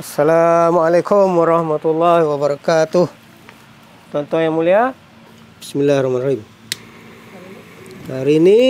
Assalamualaikum warahmatullahi wabarakatuh. Tuan-tuan yang mulia, Bismillahirrahmanirrahim. Hari ini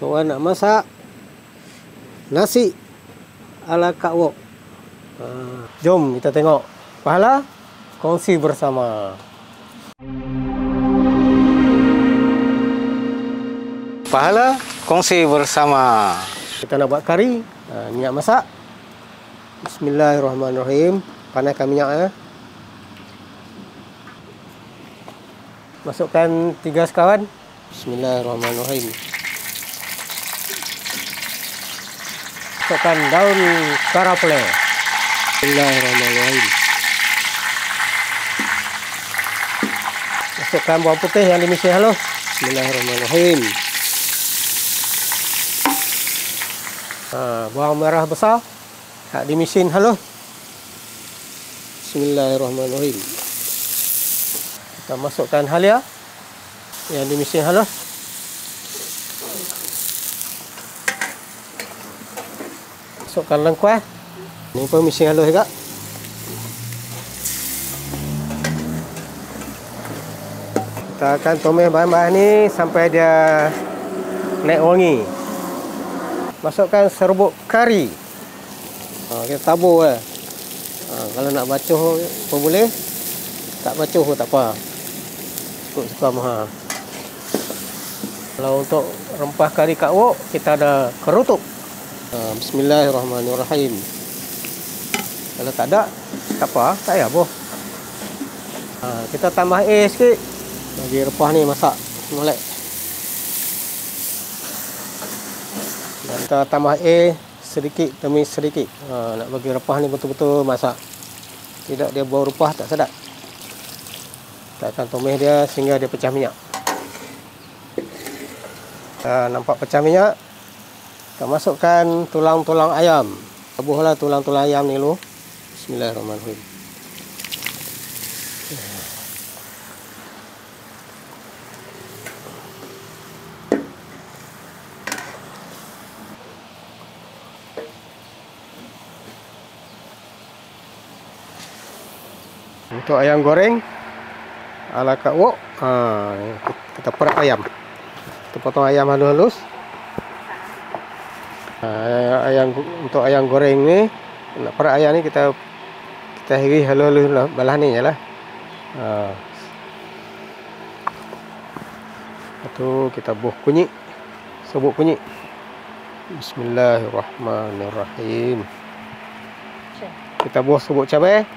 tuan nak masak nasi ala Kak Wok. Ha, jom kita tengok. Pahala kongsi bersama. Pahala kongsi bersama. Kita nak buat kari, ha, minyak masak. Bismillahirrahmanirrahim. Panaskan minyak ya. Masukkan tiga sekawan. Bismillahirrahmanirrahim. Masukkan daun karapule. Bismillahirrahmanirrahim. Masukkan bawang putih yang dimisih halus. Bismillahirrahmanirrahim. Ha, bawang merah besar tak dimesin halus. Bismillahirrahmanirrahim. Kita masukkan halia yang dimesin halus. Masukkan lengkuas. Ini pun mesin halus juga. Kita akan tumis bahan-bahan ni sampai dia naik wangi. Masukkan serbuk kari. Ha, kita tabur lah. Ha, kalau nak bacuh pun boleh. Tak bacuh pun tak apa. Cukup suka mahal. Kalau untuk rempah kari kak wok, kita ada kerutuk. Ha, Bismillahirrahmanirrahim. Kalau tak ada, tak apa, tak payah boh. Ha, kita tambah air sikit. Bagi rempah ni masak molek. Kita tambah air sedikit demi sedikit. Ha, nak bagi rempah ni betul-betul masak. Tidak dia bau rempah tak sedap. Kita akan tumis dia sehingga dia pecah minyak. Ha, nampak pecah minyak. Kita masukkan tulang-tulang ayam. Tabuhlah tulang-tulang ayam ni dulu. Bismillahirrahmanirrahim. Untuk ayam goreng ala Kak Wok, ha, kita perak ayam. Kita potong ayam halus-halus. Ha, ayam untuk ayam goreng ni nak perak ayam ni kita kita hiri halus-halus lah, belah ni jelah. Ha. Lepas tu kita buh kunyit. Sebut kunyit. Bismillahirrahmanirrahim. Kita buah sebut cabai.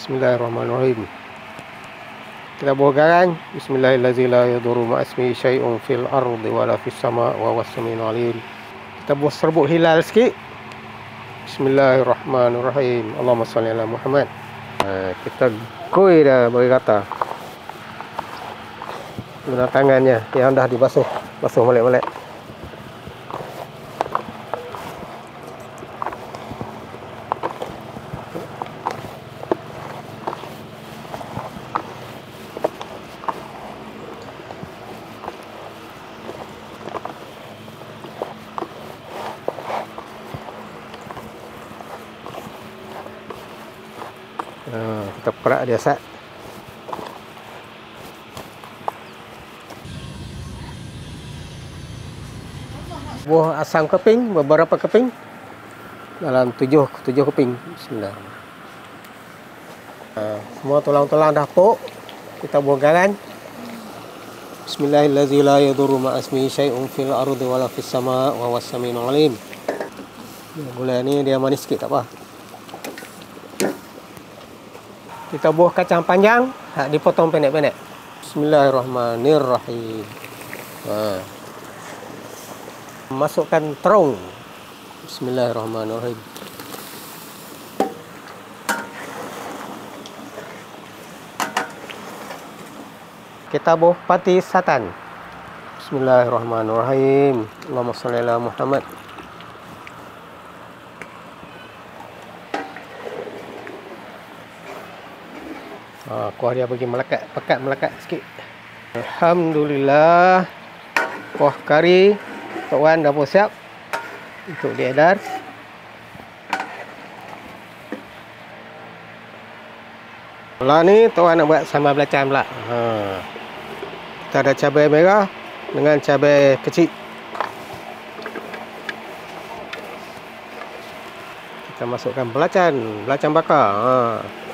Bismillahirrahmanirrahim. Kita buah garam. Bismillahirrahmanirrahim. Fil ardi wala fis sama' wa wassamin alim. Kita buah serbuk hilal sikit. Bismillahirrahmanirrahim. Allahumma salli ala Muhammad. Ha, kita koi dah bagi kata. Guna tangannya yang dah dibasuh. Basuh molek-molek. Kita perak dia sat. Buah asam keping, beberapa keping. Dalam tujuh, tujuh keping. Bismillah. Ha, semua tulang-tulang dah pok. Kita buah garan. Bismillahirrahmanirrahim. La yadurru ma'asmi syai'un fil ardi wala fis sama' wa wassaminul alim. Gula ni dia manis sikit tak apa. Kita buah kacang panjang, ha, dipotong pendek-pendek. Bismillahirrahmanirrahim. Ha. Masukkan terung. Bismillahirrahmanirrahim. Kita buah pati satan. Bismillahirrahmanirrahim. Allahumma salli ala Muhammad. Ha, kuah dia bagi melekat, pekat melekat sikit. Alhamdulillah. Kuah kari Tok Wan dah pun siap untuk diedar. Pula ni Tok Wan nak buat sambal belacan pula. Ha. Kita ada cabai merah dengan cabai kecil. Kita masukkan belacan, belacan bakar. Ha.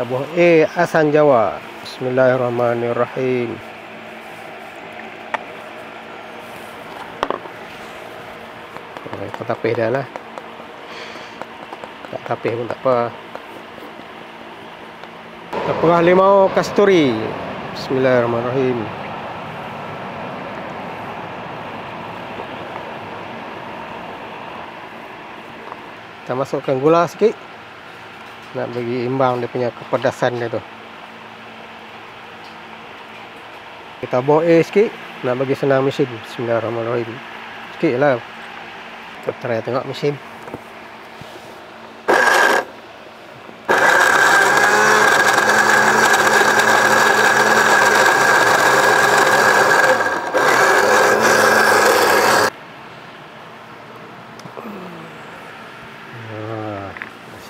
Kita buah A asam Jawa. Bismillahirrahmanirrahim. Kau tapih dah lah. Tak tapih pun tak apa. Tepung limau kasturi. Bismillahirrahmanirrahim. Kita masukkan gula sikit. Nak bagi imbang dia punya kepedasan dia tu. Kita buang air sikit. Nak bagi senang mesin. Bismillahirrahmanirrahim. Sikit lah. Kita try tengok mesin.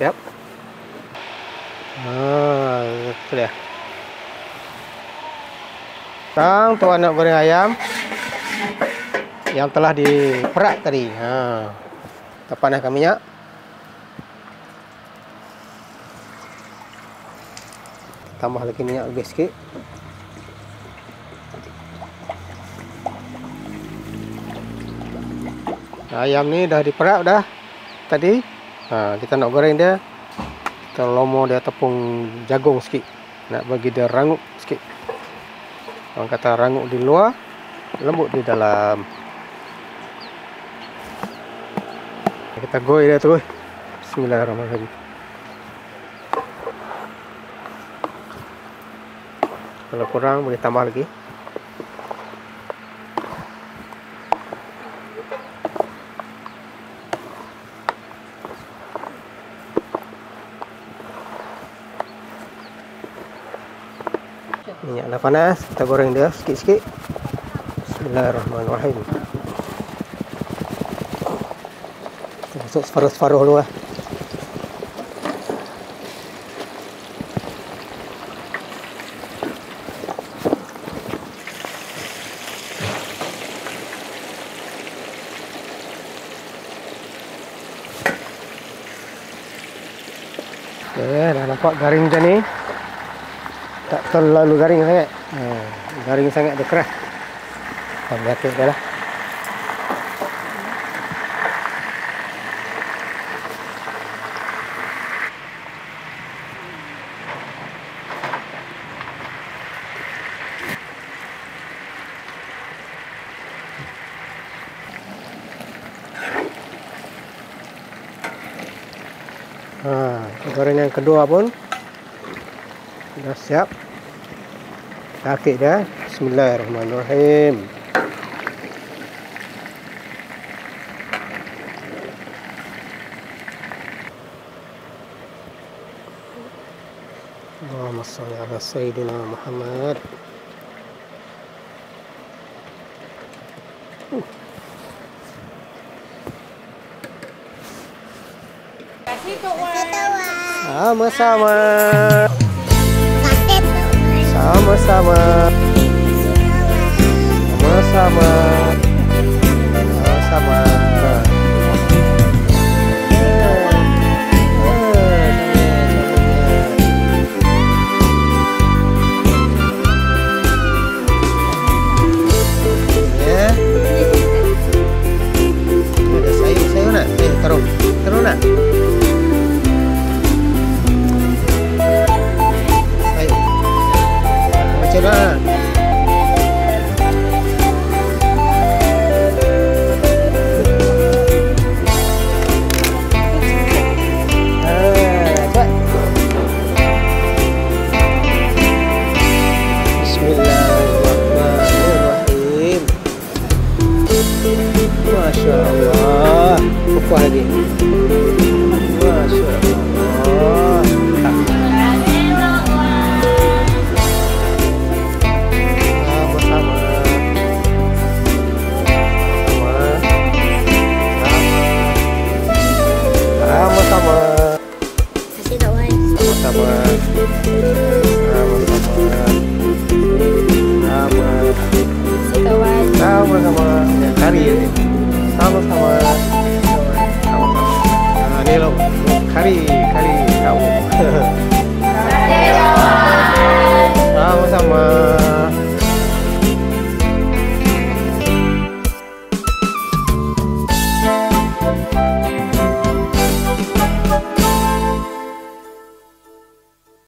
siap ah itu dia sekarang tuan nak goreng ayam yang telah diperak tadi. Ha. Kita panaskan minyak. Tambah lagi minyak lebih sikit. Ayam ni dah diperak dah tadi. Ha, kita nak goreng dia kita lomo dia tepung jagung sikit. Nak bagi dia rangup sikit. Orang kata rangup di luar lembut di dalam. Kita goy dia terus. Bismillahirrahmanirrahim. Kalau kurang boleh tambah lagi minyak dah panas kita goreng dia sikit-sikit. Bismillahirrahmanirrahim. Kita masuk separuh-separuh dulu lah. Okay, dah nampak garing macam ni terlalu garing sangat. Ha, garing sangat dia keras. Ambil akhir dah lah. Ha, gorengan kedua pun dah siap sakit dah bismillahirrahmanirrahim. Allahumma salli ala sayyidina Muhammad. Sama-sama. Sama-sama. Sama-sama. Sama-sama. Terus, terus nak. Sama-sama.